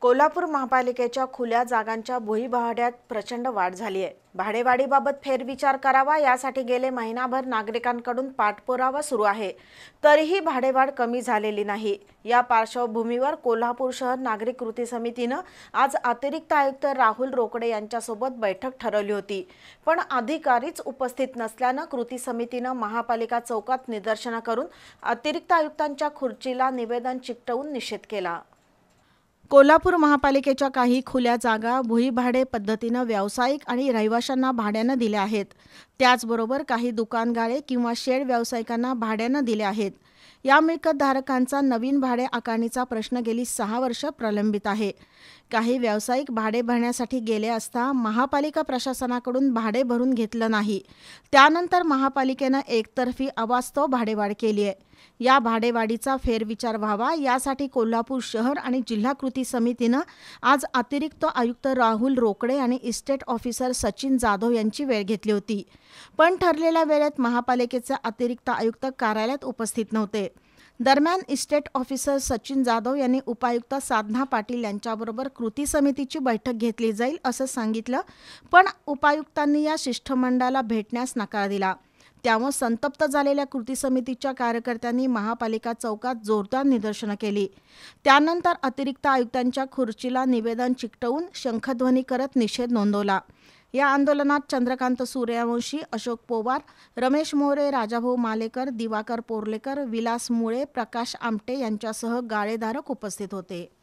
कोल्हापूर महापालिकेच्या खुल्या जागांच्या भुईभाड्यात प्रचंड वाढ झाली आहे. भाडेवाढीबाबत फेरविचार करावा यासाठी गेले महिनाभर नागरिकांकडून पाठपुरावा सुरू आहे. तरीही भाडेवाढ कमी झालेली नाही. या पार्श्वभूमीवर कोल्हापूर शहर नागरिक कृती समितीनं आज अतिरिक्त आयुक्त राहुल रोकडे यांच्यासोबत बैठक ठरवली होती. पण अधिकारीच उपस्थित नसल्यानं कृती समितीनं महापालिका चौकात निदर्शनं करून अतिरिक्त आयुक्तांच्या खुर्चीला निवेदन चिकटवून निषेध केला. कोल्हापूर महापालिकेच्या काही खुल्या जागा भुईभाडे पद्धतीनं व्यावसायिक आणि रहिवाशांना भाड्यानं दिल्या आहेत. त्याचबरोबर काही दुकानगाळे किंवा शेड व्यावसायिकांना भाड्यानं दिल्या आहेत. या मिळकतधारकांचा नवीन भाडे आकारणीचा प्रश्न गेली सहा वर्ष प्रलंबित आहे. काही व्यावसायिक भाडे भरण्यासाठी गेले असता महापालिका प्रशासनाकडून भाडे भरून घेतलं नाही. त्यानंतर महापालिकेनं एकतर्फी अवास्तव भाडेवाढ केली आहे. या भाडेवाढीचा फेरविचार व्हावा. यासाठी कोल्हापूर शहर आणि जिल्हा कृती समितीनं आज अतिरिक्त आयुक्त राहुल रोकडे आणि इस्टेट ऑफिसर सचिन जाधव यांची वेळ घेतली होती. पण ठरलेल्या वेळेत महापालिकेचे अतिरिक्त आयुक्त कार्यालयात उपस्थित नव्हते. दरम्यान इस्टेट ऑफिसर सचिन जाधव यांनी उपायुक्त साधना पाटील यांच्याबरोबर कृती समितीची बैठक घेतली जाईल असं सांगितलं पण उपायुक्तांनी या शिष्टमंडळाला भेटण्यास नकार दिला. त्यामुळे संतप्त झालेल्या कृती समितीच्या कार्यकर्त्यांनी महापालिका चौकात जोरदार निदर्शनं केली. त्यानंतर अतिरिक्त आयुक्तांच्या खुर्चीला निवेदन चिकटवून शंखध्वनी करत निषेध नोंदवला. या आंदोलनात चंद्रकांत सूर्यवंशी अशोक पोवार रमेश मोरे राजाभाऊ मालेकर दिवाकर पोर्लेकर विलास मुळे प्रकाश आमटे यांच्यासह गाळेधारक उपस्थित होते.